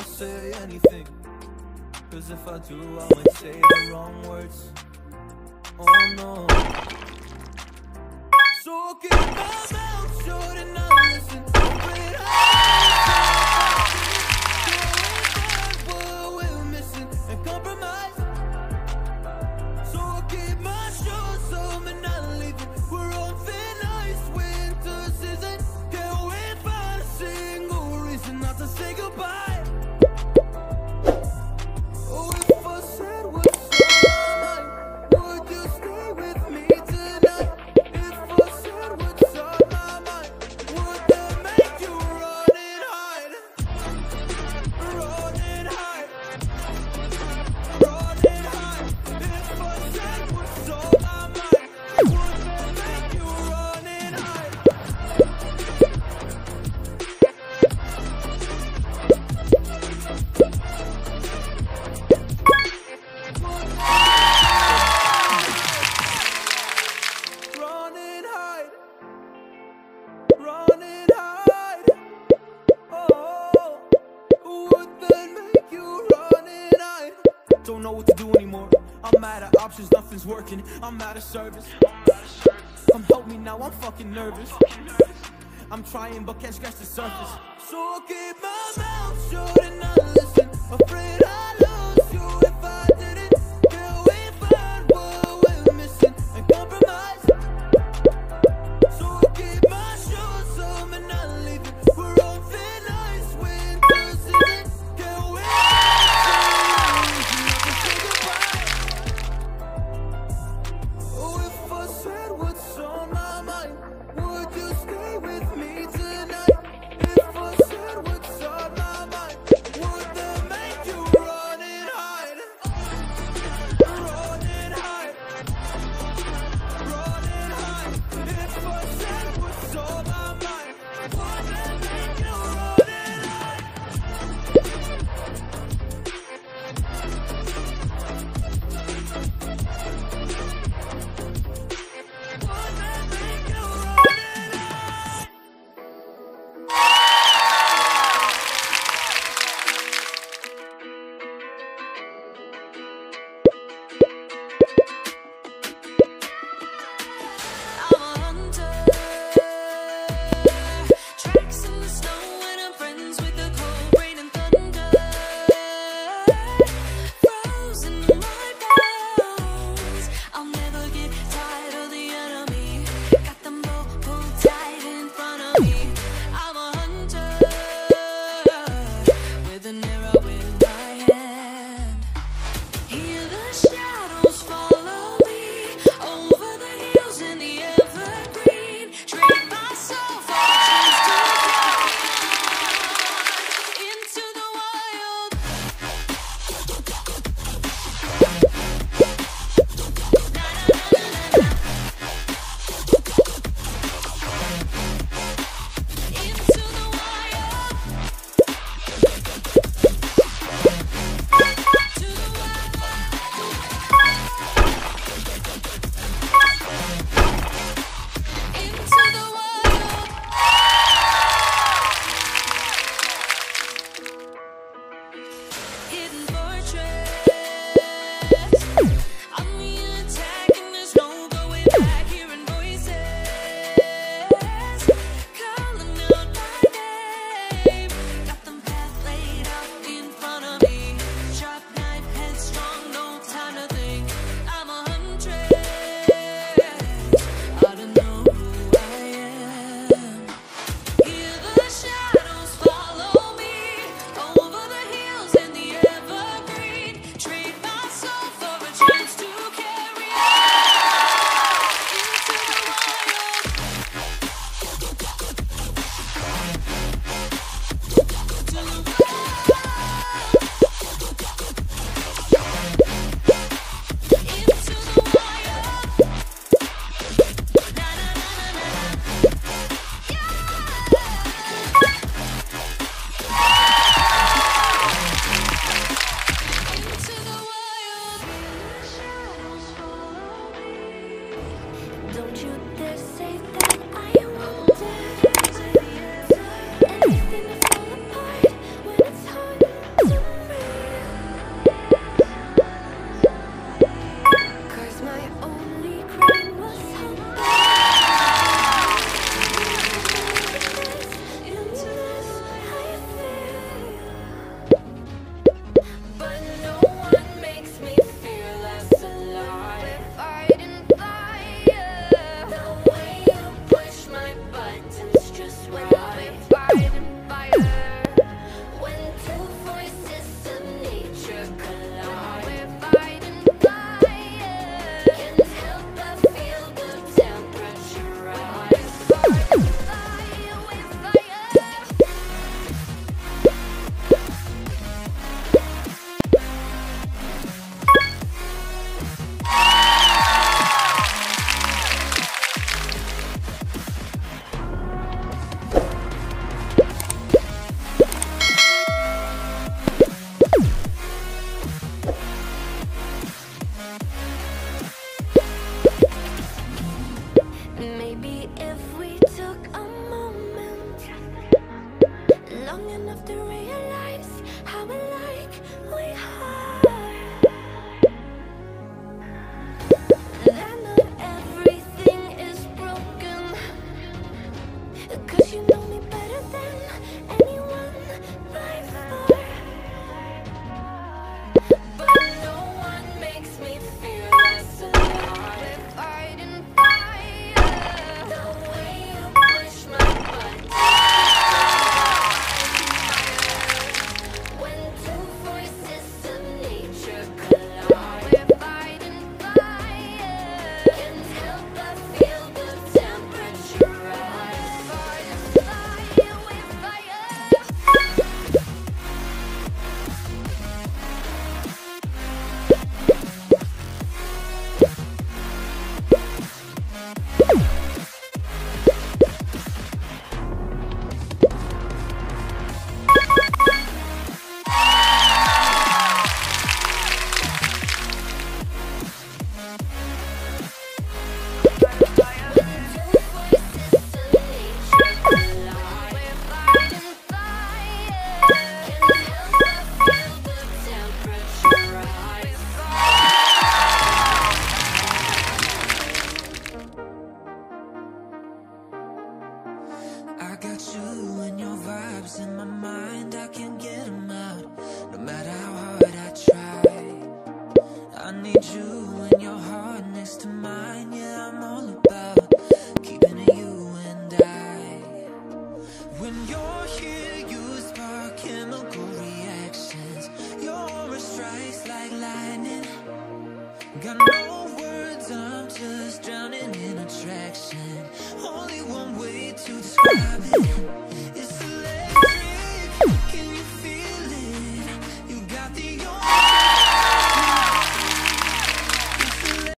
wanna say anything. Cause if I do, I might say the wrong words. Oh no. So keep my mouth shut and not listen to it. don't know what to do anymore. I'm out of options, nothing's working. I'm out of service. Come help me now, I'm fucking nervous. I'm trying but can't scratch the surface. So I keep my mouth shut and I listen. Afraid don't you long enough to realize Got no words, I'm just drowning in attraction. Only one way to describe it